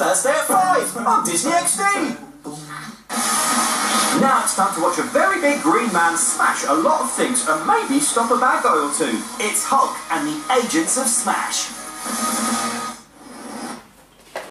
Thursday at 5 on Disney XD. Now it's time to watch a very big green man smash a lot of things and maybe stop a bad guy or two. It's Hulk and the Agents of Smash.